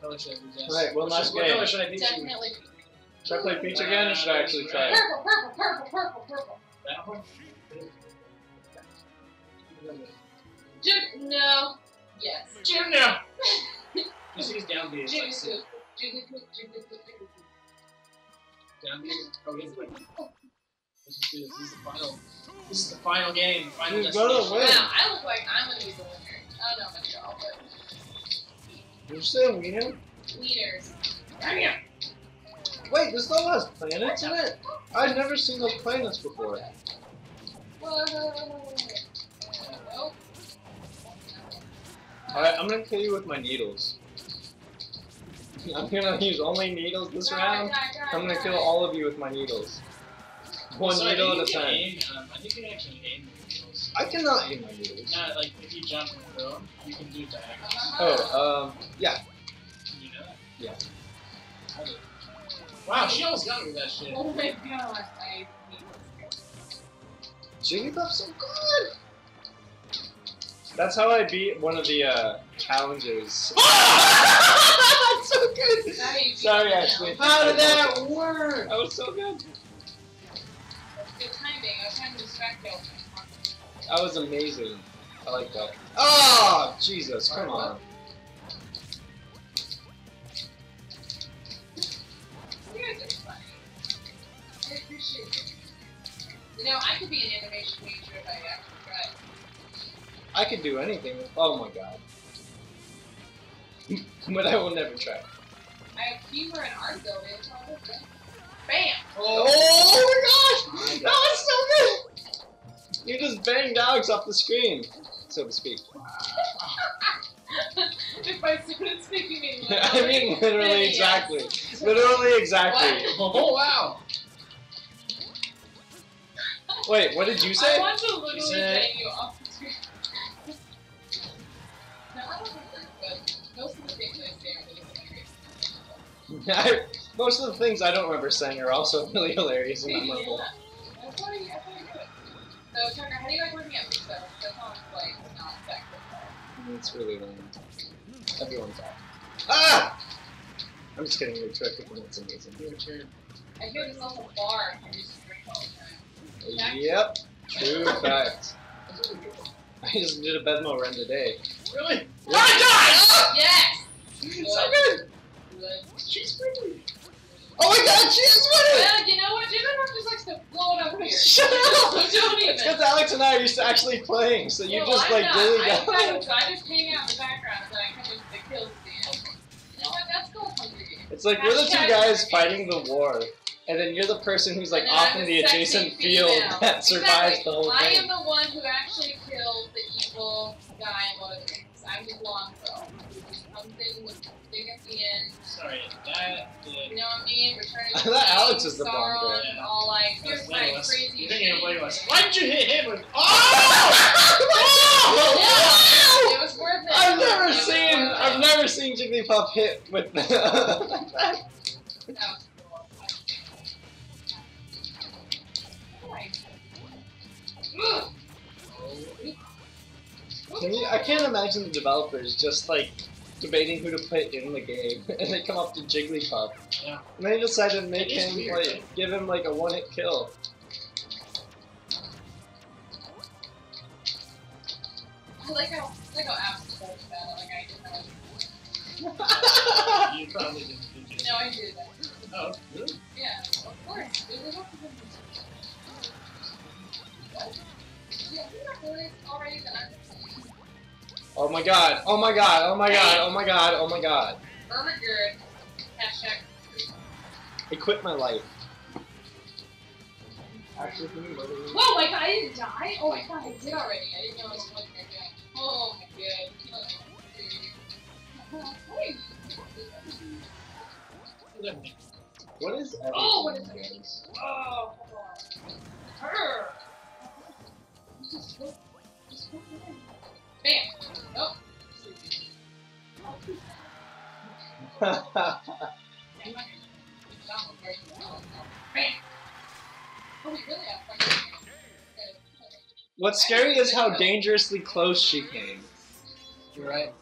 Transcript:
color should I be guess? Alright, one What last should- What game. color should I be? Definitely Should I play Peach again, or should I actually try it? purple, purple, purple, purple, purple. That one? Ju- no. Yes. Jim now! You see his down B is like Jigglypuff. Jigglypuff, Jigglypuff, Jigglypuff. down B. Oh, he's like. This is, this is the final. This is the final game. Final Who's gonna destination. win? Wow, I look like but Did you say wiener? wieners. Damn! Wait, this still has planets in it? I've never seen those planets before. Whoa. Alright, I'm gonna kill you with my needles. I'm gonna use only needles this Die, round. die, die, I'm gonna die. kill all of you with my needles. One So needle at a time. Aim, um, I think you can actually aim the needles. I cannot aim my needles. Not like if you jump and throw, you can do diagonals. Oh, um, yeah. Can you know that? Yeah. Wow, she almost got me with that shit. Oh my god, I hate this Jigglypuff's so good! That's how I beat one of the uh, challengers. That's so good! game. Now you Sorry, feel it Ashley. now. How did that work? That was so good. That was amazing. I like that. Oh, Jesus, come on. You guys are funny. I appreciate it. You know, I could be an animation major if I actually tried. I could do anything. Oh my god. but I will never try. I have humor and art though, man. It's all good. Bam! Oh, my just banged Alex off the screen, so to speak. if I started speaking in I mean, literally, then exactly. yes. Literally, exactly. Oh wow! Wait, what did you say? I want to literally said- bang you off the screen. no, I don't think but most of the things I say are really hilarious. Most of the things I don't remember saying are also really hilarious and memorable. Yeah. I thought you, I thought you could. So, Tucker, how do you like working at Pizza? That sounds like not that. It's really lame. Everyone's off. Ah! I'm just kidding, you're terrific and it's amazing. Your turn. I hear there's also a bar and you just drink all the time. Yep, true fact. I just did a Bedmo run today. Really? Ah! Yes! So good! Good. She's pretty. Oh my god, she is winning! Well, you know what? Jennifer just likes to blow it up here. Shut up! Don't even. It's because Alex and I are used to actually playing, so you Well, just I'm like not. really I, I just hang out in the background then I the kills the end. You know what? That's called Games. It's like you're the two guys fighting the war, and then you're the person who's like off in the adjacent field female. that survives Exactly. the whole I thing. am the one who actually killed the evil guy in Lord of the. I'm the blonde girl who just comes in with the thing at the end. Sorry, that You know what I mean? Return I of thought Alex King, was the blonde girl. Yeah. all like, here's my Legolas. crazy You're thinking of shit. Why did you hit him with? Oh! It was worth it. I've never was seen. I've never seen Jigglypuff hit with That was cool. Can you, I can't imagine the developers just like debating who to put in the game, and they come up to Jigglypuff. Yeah. And they decide to make him weird, like right? give him like a one hit kill. I like how, I like how Alex is. Like I didn't know. You probably didn't. Did you? No, I did that. Oh, really? Oh my god! Oh my god! Oh my god! Oh my god! Oh my god! Irma. Hashtag. I quit my life. Actually, can you murder me? Whoa, my god, I didn't die? Oh my god, I did already. I didn't know I was fucking again. Oh my god. What is Oh, what everything? Oh, hold on. Her. Just go. Just. What's scary is how dangerously close she came. You're right.